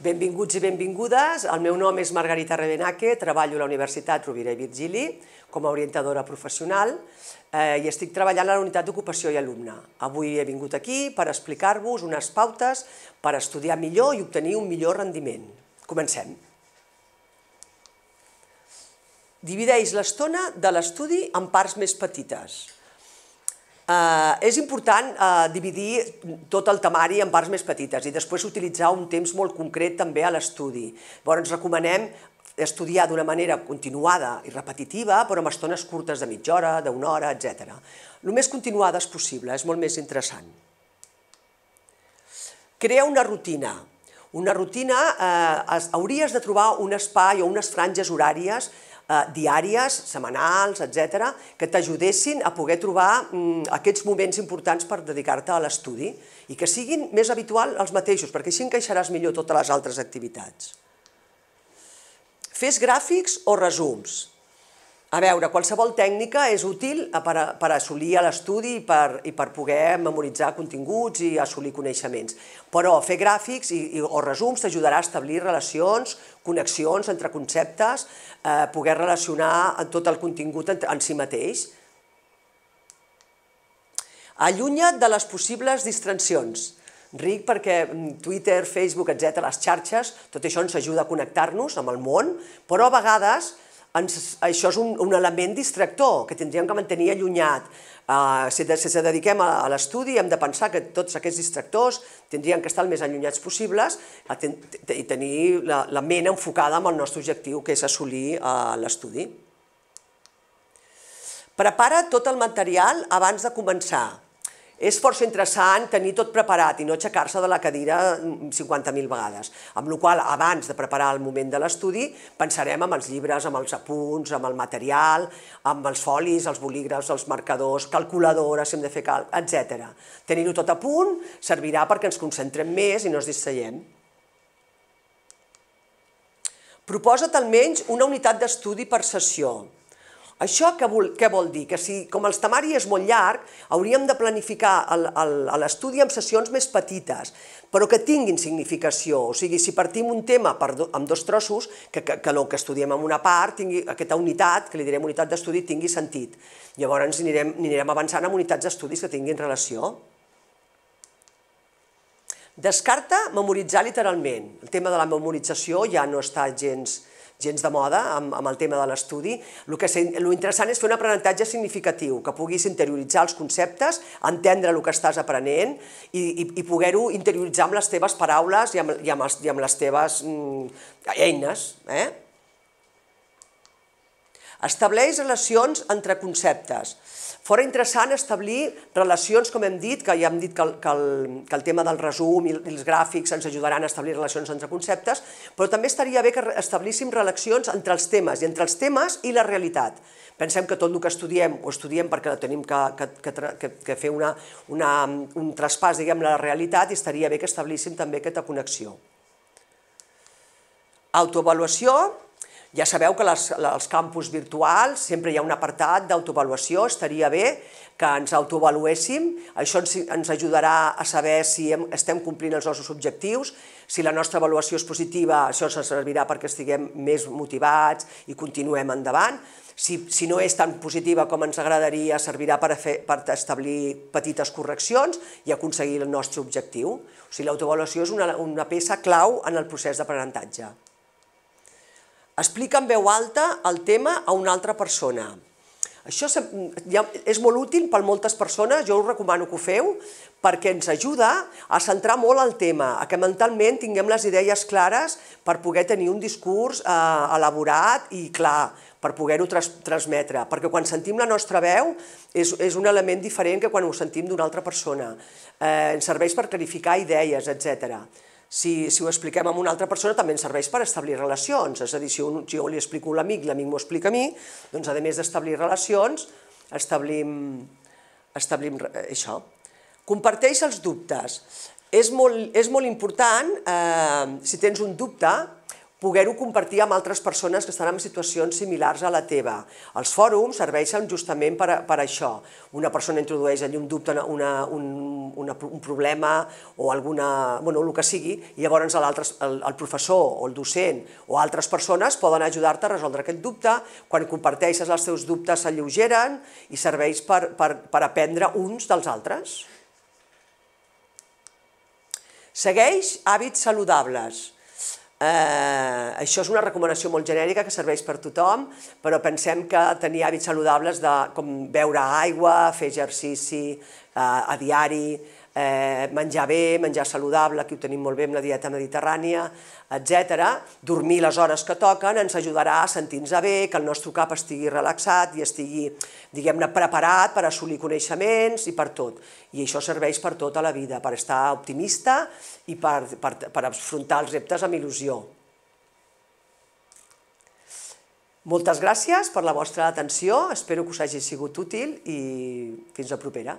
Benvinguts i benvingudes. El meu nom és Margarita Rebenaque, treballo a la Universitat Rovira i Virgili com a orientadora professional eh, i estic treballant a la unitat d'ocupació i alumne. Avui he vingut aquí per explicar-vos unes pautes per estudiar millor i obtenir un millor rendiment. Comencem. Divideix l'estona de l'estudi en parts més petites. Eh, és important eh, dividir tot el temari en parts més petites i després utilitzar un temps molt concret també a l'estudi. Llavors recomanem estudiar d'una manera continuada i repetitiva, però amb estones curtes de mitja hora, d'una hora, etc. El més continuades possible, és molt més interessant. Crea una rutina. Una rutina, eh, hauries de trobar un espai o unes franges horàries eh, diàries, setmanals, etc, que t'ajudessin a poder trobar mm, aquests moments importants per dedicar-te a l'estudi i que siguin més habitual els mateixos, perquè així encaixaràs millor totes les altres activitats. Fes gràfics o resums. A veure, qualsevol tècnica és útil per, a, per assolir l'estudi i, per, i per poder memoritzar continguts i assolir coneixements. Però fer gràfics i, i, o resums t'ajudarà a establir relacions, connexions entre conceptes, eh, poder relacionar tot el contingut en, en si mateix. Allunya't de les possibles distraccions. Ric perquè mm, Twitter, Facebook, etc, les xarxes, tot això ens ajuda a connectar-nos amb el món, però a vegades ens, això és un, un element distractor que tindríem que mantenir allunyat. Uh, si, de, si dediquem a, a l'estudi hem de pensar que tots aquests distractors tindrien que estar el més allunyats possibles ten, i tenir la, la ment enfocada amb el nostre objectiu, que és assolir uh, l'estudi. Prepara tot el material abans de començar és força interessant tenir tot preparat i no aixecar-se de la cadira 50.000 vegades. Amb la qual abans de preparar el moment de l'estudi, pensarem en els llibres, amb els apunts, amb el material, amb els folis, els bolígrafs, els marcadors, calculadores, si hem de fer cal, etc. Tenir-ho tot a punt servirà perquè ens concentrem més i no ens distraiem. Proposa't almenys una unitat d'estudi per sessió. Això què vol, què vol dir? Que si, com el temari és molt llarg, hauríem de planificar l'estudi amb sessions més petites, però que tinguin significació. O sigui, si partim un tema per do, amb dos trossos, que, que, que el que estudiem en una part, tingui, aquesta unitat, que li direm unitat d'estudi, tingui sentit. Llavors anirem, anirem avançant amb unitats d'estudis que tinguin relació. Descarta memoritzar literalment. El tema de la memorització ja no està gens gens de moda amb, amb el tema de l'estudi. El que lo interessant és fer un aprenentatge significatiu, que puguis interioritzar els conceptes, entendre el que estàs aprenent i, i, i poder-ho interioritzar amb les teves paraules i amb, i amb, els, i amb les teves mm, eines. Eh? Estableix relacions entre conceptes. Fora interessant establir relacions, com hem dit, que ja hem dit que el, que el, que el tema del resum i els gràfics ens ajudaran a establir relacions entre conceptes, però també estaria bé que establíssim relacions entre els temes i entre els temes i la realitat. Pensem que tot el que estudiem, ho estudiem perquè tenim que, que, que, que fer una, una, un traspàs, diguem, la realitat i estaria bé que establíssim també aquesta connexió. Autoavaluació, ja sabeu que les, els campus virtuals sempre hi ha un apartat d'autoavaluació, estaria bé que ens autoavaluéssim, això ens, ens ajudarà a saber si hem, estem complint els nostres objectius, si la nostra avaluació és positiva, això ens servirà perquè estiguem més motivats i continuem endavant, si, si no és tan positiva com ens agradaria, servirà per, fer, per establir petites correccions i aconseguir el nostre objectiu. O sigui, l'autoavaluació és una, una peça clau en el procés d'aprenentatge. Explica en veu alta el tema a una altra persona. Això és molt útil per moltes persones, jo us recomano que ho feu, perquè ens ajuda a centrar molt el tema, a que mentalment tinguem les idees clares per poder tenir un discurs eh, elaborat i clar, per poder-ho transmetre, perquè quan sentim la nostra veu és, és un element diferent que quan ho sentim d'una altra persona. Eh, ens serveix per clarificar idees, etc si, si ho expliquem a una altra persona també ens serveix per establir relacions, és a dir, si un, jo li explico a l'amic, l'amic m'ho explica a mi, doncs a més d'establir relacions, establim, establim això. Comparteix els dubtes. És molt, és molt important, eh, si tens un dubte, poder-ho compartir amb altres persones que estan en situacions similars a la teva. Els fòrums serveixen justament per, a, per això. Una persona introdueix allí un dubte, una, un, una, un problema o alguna, bueno, el que sigui, i llavors el, el professor o el docent o altres persones poden ajudar-te a resoldre aquest dubte. Quan comparteixes els teus dubtes s'alleugeren i serveix per, per, per aprendre uns dels altres. Segueix hàbits saludables. Eh, això és una recomanació molt genèrica que serveix per tothom, però pensem que tenir hàbits saludables de com beure aigua, fer exercici eh, a diari, eh, menjar bé, menjar saludable, aquí ho tenim molt bé amb la dieta mediterrània, etc. Dormir les hores que toquen ens ajudarà a sentir-nos bé, que el nostre cap estigui relaxat i estigui, diguem-ne, preparat per assolir coneixements i per tot. I això serveix per tota la vida, per estar optimista i per, per, per afrontar els reptes amb il·lusió. Moltes gràcies per la vostra atenció, espero que us hagi sigut útil i fins la propera.